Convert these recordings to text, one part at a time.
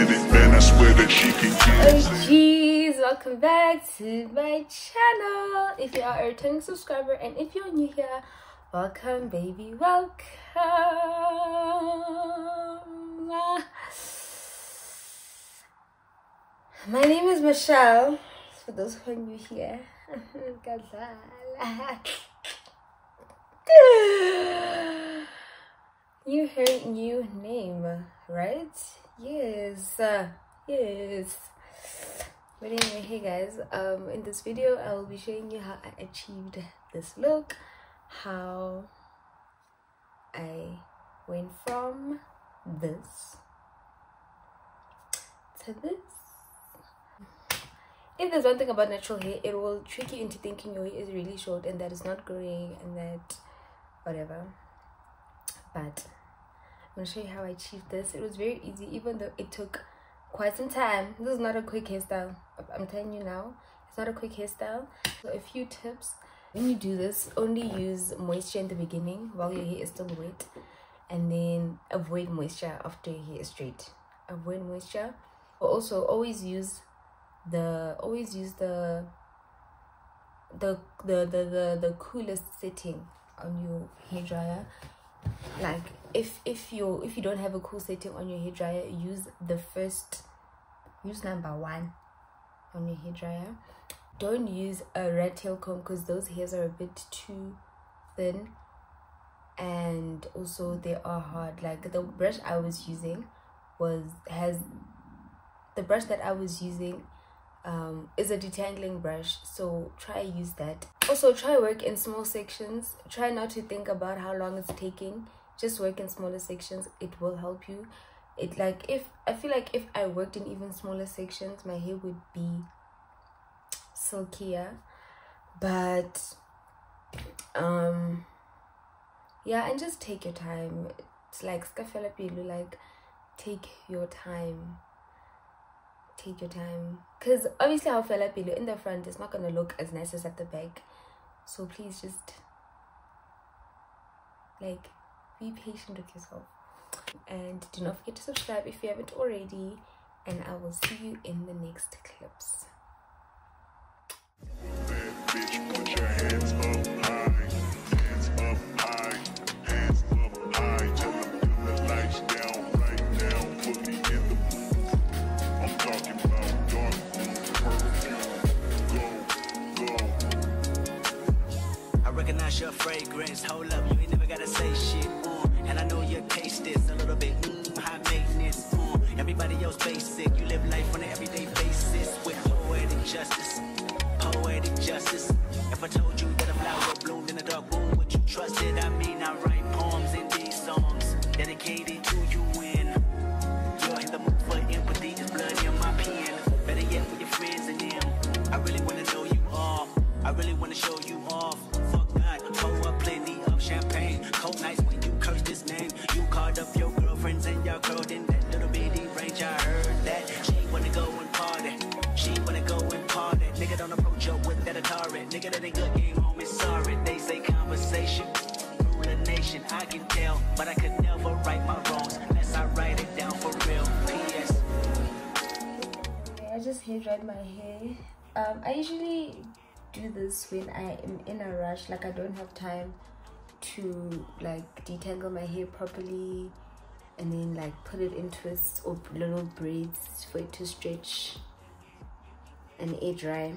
with it, man, I swear that she can get oh, it. Oh jeez, welcome back to my channel. If you are a returning subscriber and if you're new here, welcome baby, welcome. My name is Michelle, for those who are new here. you heard new name, right? Yes, yes. But anyway, hey guys, um, in this video, I will be showing you how I achieved this look, how I went from this to this. If there's one thing about natural hair, it will trick you into thinking your hair is really short and that it's not growing and that whatever. But gonna show you how I achieved this. It was very easy, even though it took quite some time. This is not a quick hairstyle. I'm telling you now, it's not a quick hairstyle. So a few tips. When you do this, only use moisture in the beginning while your hair is still wet. And then avoid moisture after your hair is straight. Avoid moisture. But also always use the always use the the the the the, the coolest setting on your hair dryer like if if you if you don't have a cool setting on your hair dryer use the first use number one on your hair dryer. Don't use a rat tail comb because those hairs are a bit too thin and also they are hard. Like the brush i was using was has the brush that i was using um, is a detangling brush so try use that also try work in small sections. Try not to think about how long it's taking. Just work in smaller sections. It will help you. It like if i feel like if i worked in even smaller sections my hair would be silkier. But um yeah and just take your time. It's like scafella like take your time. Take your time. Because obviously our fella pillow in the front is not going to look as nice as at the back so please just like be patient with yourself. And do not forget to subscribe if you haven't already. And i will see you in the next clips recognize your fragrance. Hold up, you ain't never gotta say shit. Uh, and I know your taste is a little bit mm, high maintenance. Uh, everybody else basic. You live life on an everyday basis with poetic justice. Poetic justice. If I told you that a flower bloomed in a dark room, would you trust it? I mean, I write poems in these songs dedicated to you when you're in the mood for empathy. There's blood in my pen. Better yet, with your friends and them. I really wanna know you all. I really wanna show you just hair dried my hair. Um, I usually do this when I am in a rush, like I don't have time to like detangle my hair properly and then like put it in twists or little braids for it to stretch and air dry.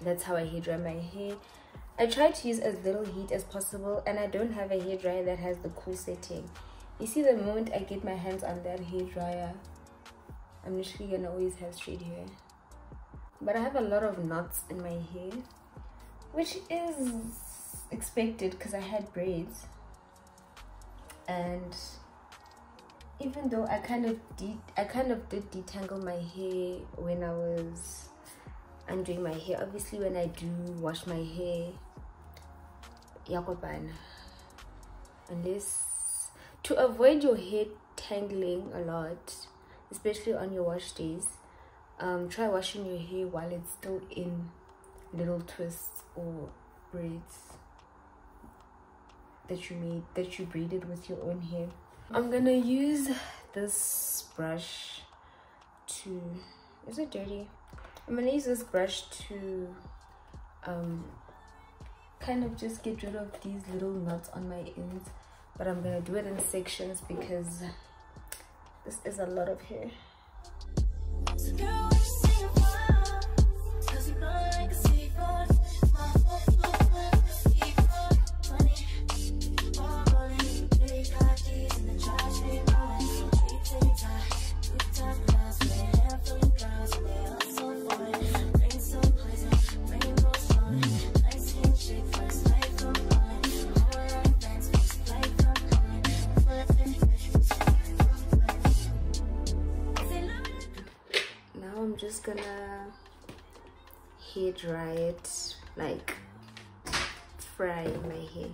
That's how I hair dry my hair. I try to use as little heat as possible and I don't have a hair dryer that has the cool setting. You see the moment I get my hands on that hair dryer, I'm literally gonna always have straight hair. But I have a lot of knots in my hair, which is expected because I had braids. And even though I kind of did, I kind of did detangle my hair when I was undoing my hair. Obviously, when I do wash my hair, yakobana. Unless to avoid your hair tangling a lot, especially on your wash days, um, try washing your hair while it's still in little twists or braids that you made that you braided with your own hair I'm gonna use this brush to is it dirty? I'm gonna use this brush to um kind of just get rid of these little knots on my ends but I'm gonna do it in sections because this is a lot of hair dry it like fry my hair.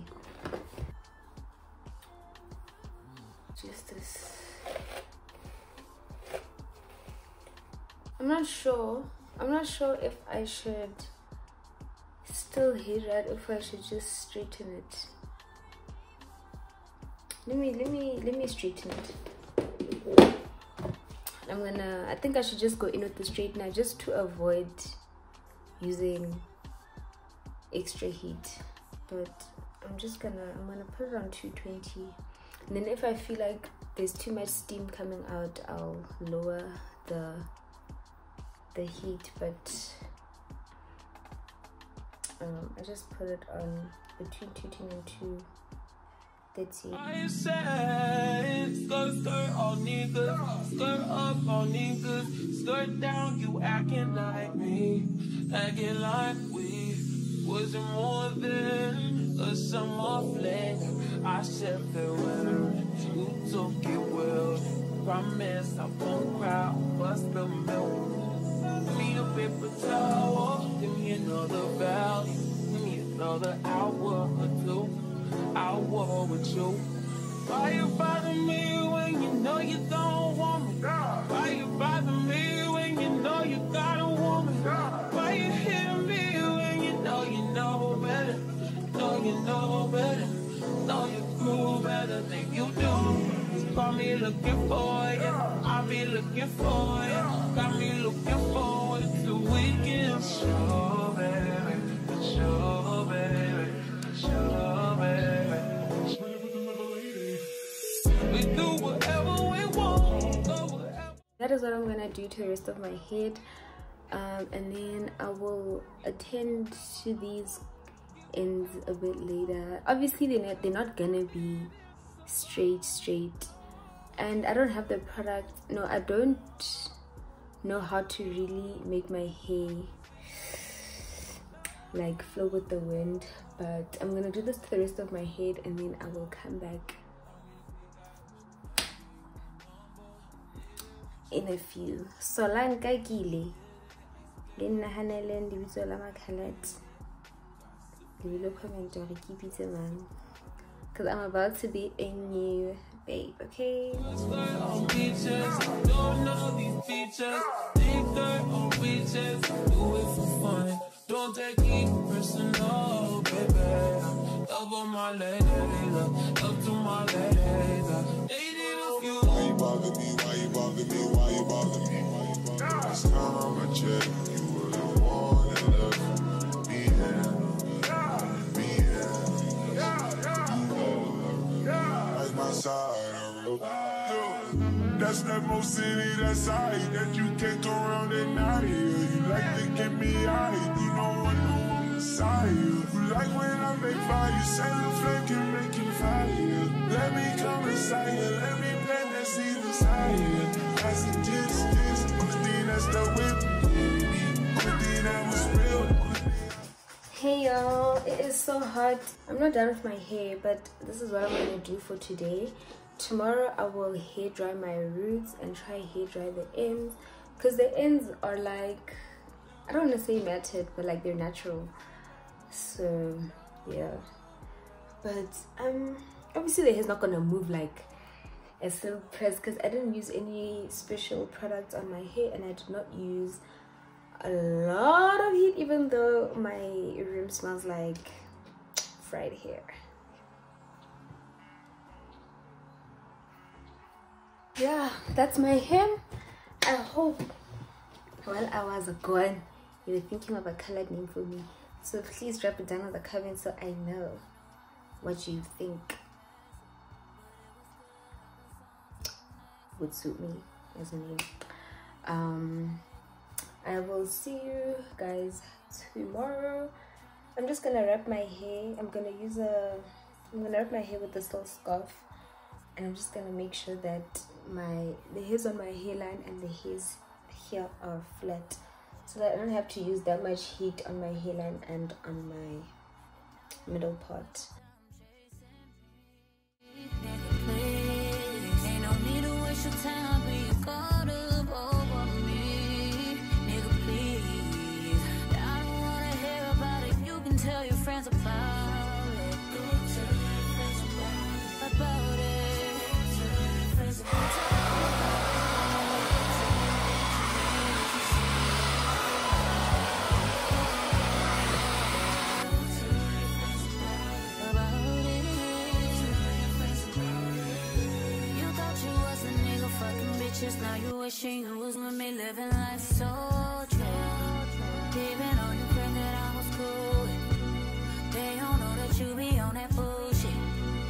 Just this. I'm not sure. I'm not sure if I should still dry it if I should just straighten it. Let me let me let me straighten it. I'm gonna I think I should just go in with the straightener just to avoid using extra heat. But I'm just gonna I'm gonna put it on 220 and then if I feel like there's too much steam coming out I'll lower the the heat. But um, I just put it on between 210 and 230 I said, skirt, skirt, all niggas, skirt up, niggas, skirt down, you acting like me, acting like we wasn't more than a summer fling. I said farewell, you took it well. Promise I won't cry, bust the milk. Me a paper towel, give me another give me another hour or two. War with you. Why you bother me when you know you don't want me? Looking for you. I'll looking for you. Got me looking weekend. Baby. Baby. Baby. We do whatever we want. that is what i'm gonna do to the rest of my head um, and then i will attend to these ends a bit later obviously they're not they're not gonna be straight straight and i don't have the product. No i don't know how to really make my hair like flow with the wind. But i'm gonna do this to the rest of my head and then i will come back in a few. So la nka ke ile le nnaganeleng la macallet lebile because i'm about to be a new babe okay don't take it personal, baby. Love on my ladies, love to my few. Why you bother me? Why you bother me? Why you bother me? That's that most city, that side that you can't go around at night. You like to get me high, you don't want no one beside you. Like when I make fire, you say the flame can make you fire. Let me come inside you, let me plant that seed inside you. That's the distance, only thing that's the whip. Only that was real. hey y'all it is so hot i'm not done with my hair but this is what i'm gonna do for today tomorrow i will hair dry my roots and try hair dry the ends because the ends are like i don't want to say matted but like they're natural. So yeah. But um obviously the hair's not gonna move like a silk press because i didn't use any special products on my hair and i did not use a lot of heat even though my room smells like fried hair yeah, that's my hair. I hope while I was gone, you were thinking of a colored name for me. So please drop it down in the comments so I know what you think would suit me as a name. Um, I will see you guys tomorrow. I'm just gonna wrap my hair. I'm gonna use a. I'm gonna wrap my hair with this little scarf, and I'm just gonna make sure that my the hairs on my hairline and the hairs here are flat, so that I don't have to use that much heat on my hairline and on my middle part. Bitches, now you wishing you was with me living life so your that I was cool. They don't know that you be on that bullshit.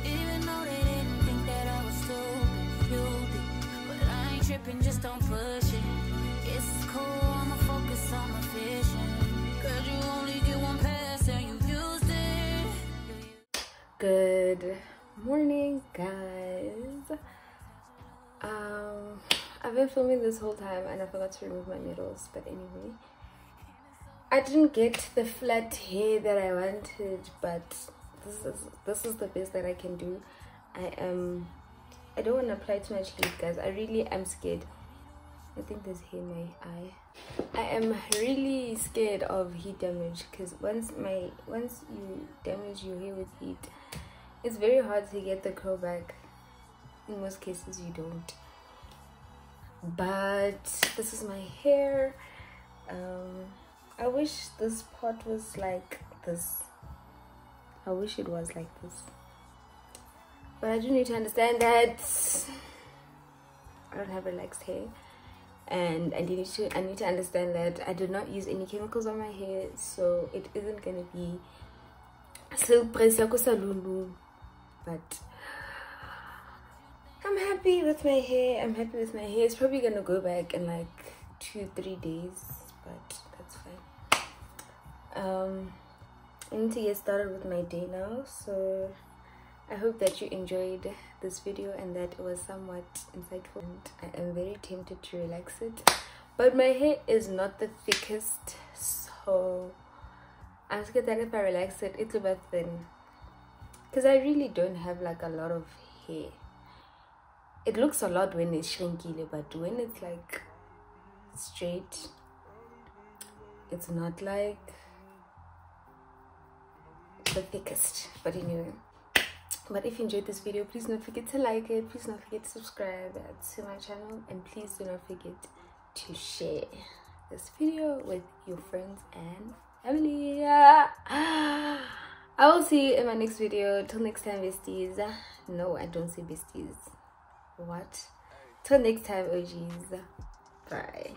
Even though they didn't think that I was stupid, you. But I ain't tripping, just don't push it. It's cool, I'ma focus on my vision. Cause you only get one pass and you used it. Good morning, guys. Um, I've been filming this whole time and I forgot to remove my needles, but anyway, I didn't get the flat hair that I wanted, but this is this is the best that I can do. I am. I don't want to apply too much heat, guys. I really am scared. I think there's hair in my eye. I am really scared of heat damage because once my once you damage your hair with heat, it's very hard to get the curl back. In most cases, you don't. But this is my hair. Um, I wish this part was like this. I wish it was like this. But I do need to understand that I don't have relaxed hair and I need to I need to understand that I did not use any chemicals on my hair so it isn't gonna be ko but I'm happy with my hair I'm happy with my hair it's probably gonna go back in like two three days but that's fine um I need to get started with my day now so I hope that you enjoyed this video and that it was somewhat insightful. And I am very tempted to relax it, but my hair is not the thickest, so I'm scared that if I relax it, it'll be thin. Because I really don't have like a lot of hair. It looks a lot when it's shrinkly, but when it's like straight, it's not like the thickest. But anyway but if you enjoyed this video please don't forget to like it. Please don't forget to subscribe to my channel and please do not forget to share this video with your friends and family. I will see you in my next video. Till next time besties. No i don't say besties what? Till next time og's bye